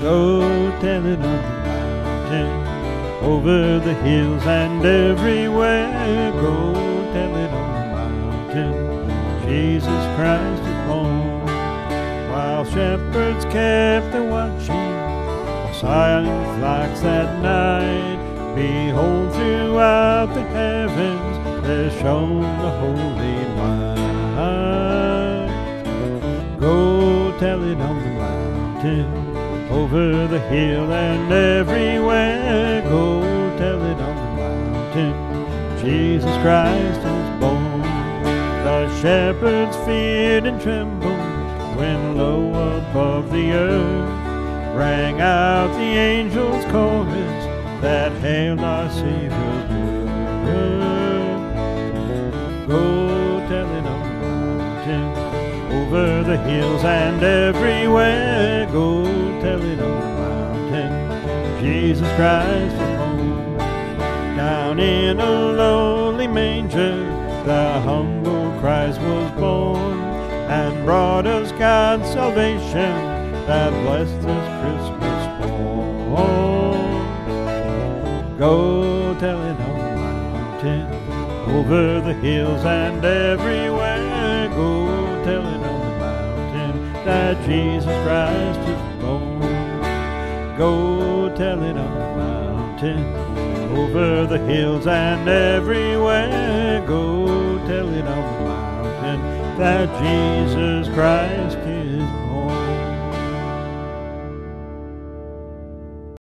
Go tell it on the mountain, over the hills and everywhere. Go tell it on the mountain, Jesus Christ is born. While shepherds kept their watching, silent flocks that night, behold throughout the heavens there shone the holy light. Go tell it on the mountain over the hill and everywhere. Go tell it on the mountain, Jesus Christ is born. The shepherds feared and trembled when low above the earth rang out the angels' chorus that hailed our Savior's birth. Go over the hills and everywhere. Go tell it on the mountain, Jesus Christ is born. Down in a lowly manger, the humble Christ was born, and brought us God's salvation that blessed this Christmas morn. Go tell it on the mountain, over the hills and everywhere. That Jesus Christ is born. Go tell it on the mountain, over the hills and everywhere. Go tell it on the mountain that Jesus Christ